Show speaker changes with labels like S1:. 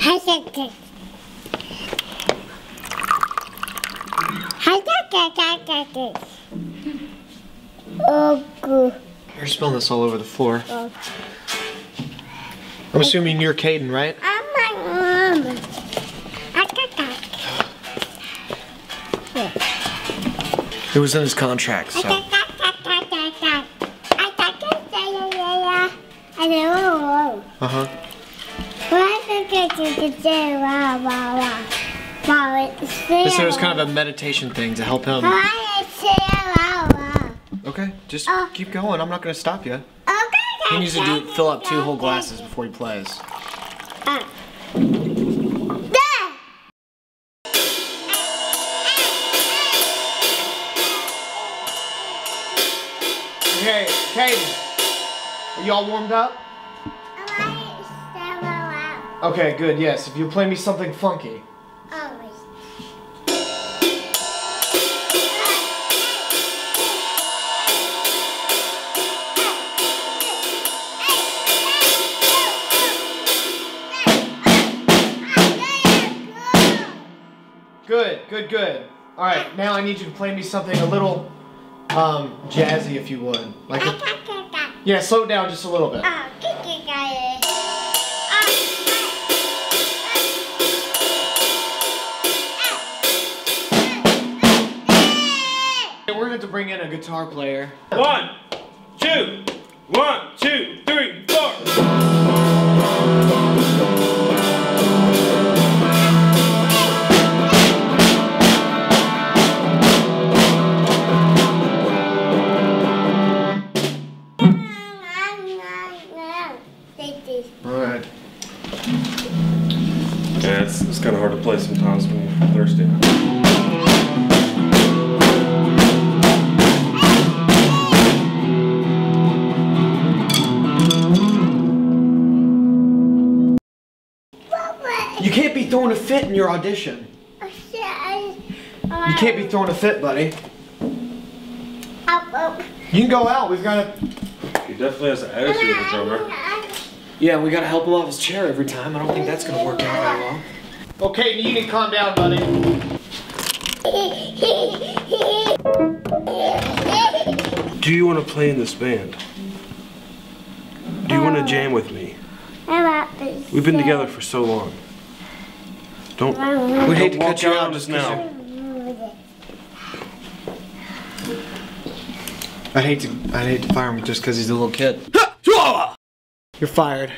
S1: Hi, Santa. Oh.
S2: You're spilling this all over the floor.
S1: Oh.
S2: I'm assuming you're Caiden, right?
S1: I'm my mom. I got that.
S2: It was in his contract, so. Said it was kind of a meditation thing to help him.
S1: Why did say wow, wow?
S2: Okay, just
S1: Oh.
S2: keep going. I'm not gonna stop you.
S1: Okay,
S2: He needs to do fill up two whole glasses before he plays. Okay, Caiden, are you all warmed up?
S1: Why say wow,
S2: Okay, good. Yes. If you play me something funky.
S1: Always.
S2: Good, good, good. All right, now I need you to play me something a little um, jazzy, if you would. Like, a, yeah, slow it down just a little bit. We're gonna have to bring in a guitar player.
S3: One, two, one, two, three, four.
S2: All right.
S3: Yeah, it's, it's kind of hard to play sometimes when you're thirsty.
S2: You can't be throwing a fit in your audition. You can't be throwing a fit, buddy. You can go out. We've got to.
S3: He definitely has an attitude of a drummer.
S2: Yeah, we gotta help him off his chair every time. I don't think that's gonna work out very well. Okay, you need to calm down, buddy.
S4: Do you want to play in this band? Do you want to jam with me? We've been together for so long. Don't.
S2: We'd hate to
S4: Don't
S2: cut you out
S4: around
S2: just
S4: now.
S2: now. I'd hate to. I'd hate to fire him just because he's a little kid. You're fired.